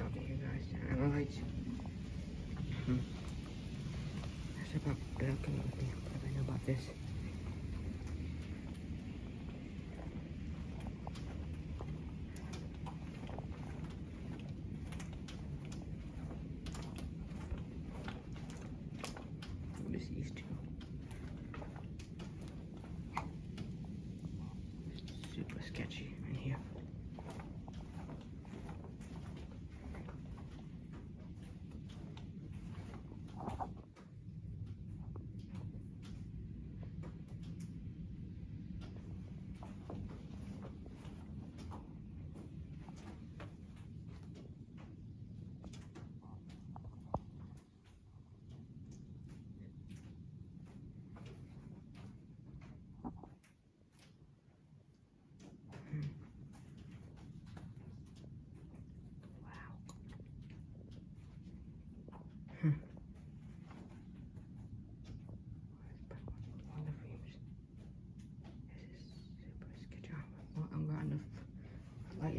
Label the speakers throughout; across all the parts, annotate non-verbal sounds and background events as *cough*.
Speaker 1: Alright. Hmm. That's about the I know about this.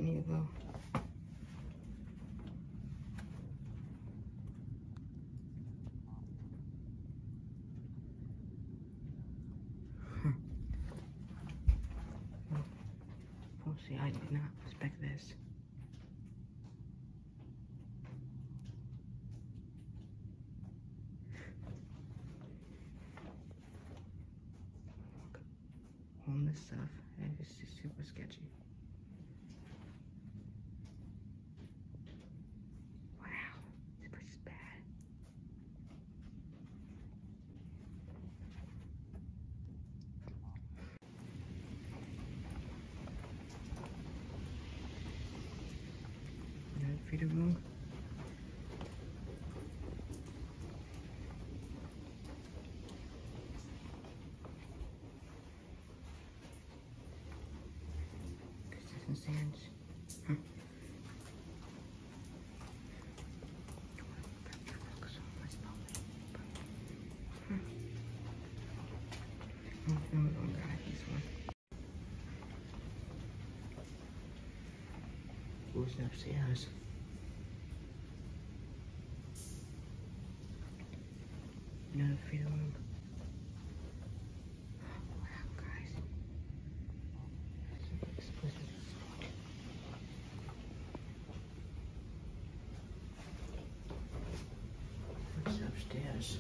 Speaker 1: Well, well, oh, see, I did not expect this. all this stuff and it's just super sketchy. Wow, this place is bad. Another feeder room. Consistent sands. Huh. Hmm. Oh, no, we don't got this one. Who's upstairs? Another feeder room. Wow, guys. Super explicit. What's upstairs?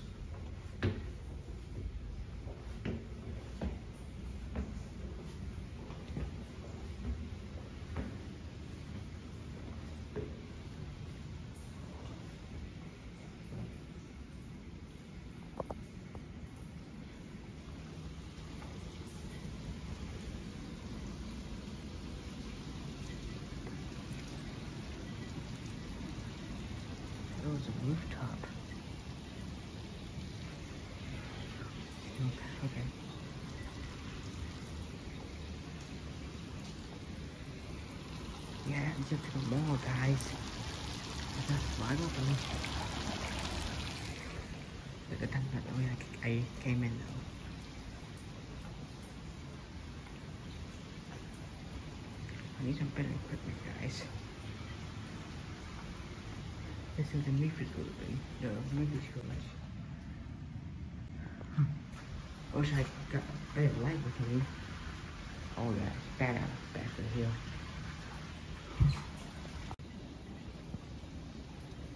Speaker 1: A rooftop. Okay. Yeah, it's up to the mall, guys. Cái thằng này ơi là cái cây cây men nữa. I need some better equipment, guys. This is the movie building. No, movie college. Huh. I wish I got a better light with me. Oh yeah, bad out back here.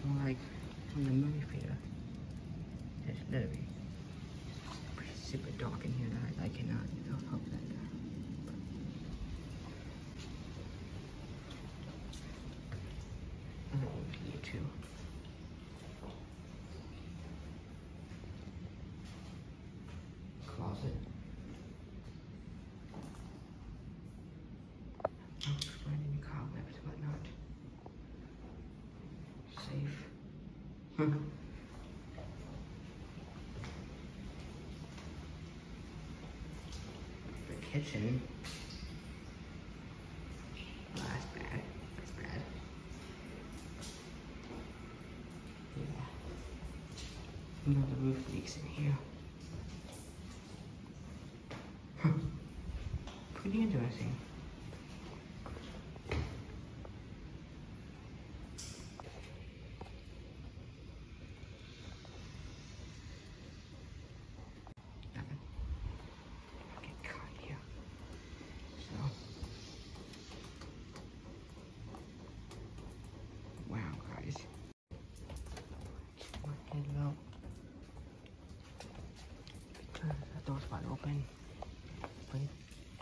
Speaker 1: More like from the movie theater. It's literally super dark in here that I, I cannot, help that. Oh, you too. Closet. Oh, Any cobwebs, whatnot. Safe. *laughs* The kitchen. Oh, that's bad. That's bad. Yeah. You know the roof leaks in here. Huh. Pretty interesting. So. Wow, guys. Keep my head low. Because that door's wide open. But it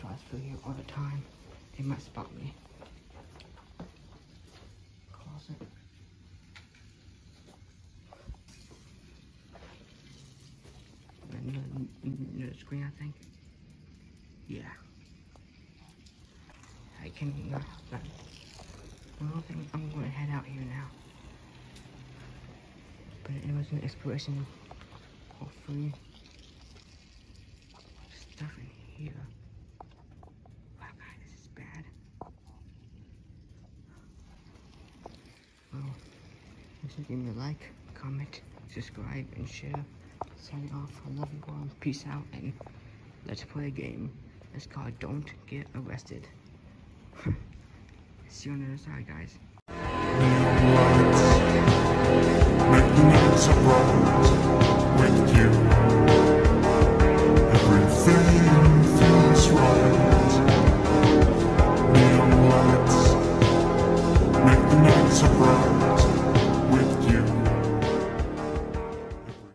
Speaker 1: drives through here all the time. They might spot me. Closet. Another screen, I think. Yeah. I can. Uh, well, I think I'm going to head out here now. But it was an exploration. Hopefully, stuff in here. Wow, guys, this is bad. Well, just give me a like, comment, subscribe, and share. Signing off. I love you all. Peace out, and let's play a game. It's called Don't Get Arrested. *laughs* See you on the other side, guys.
Speaker 2: Make the night so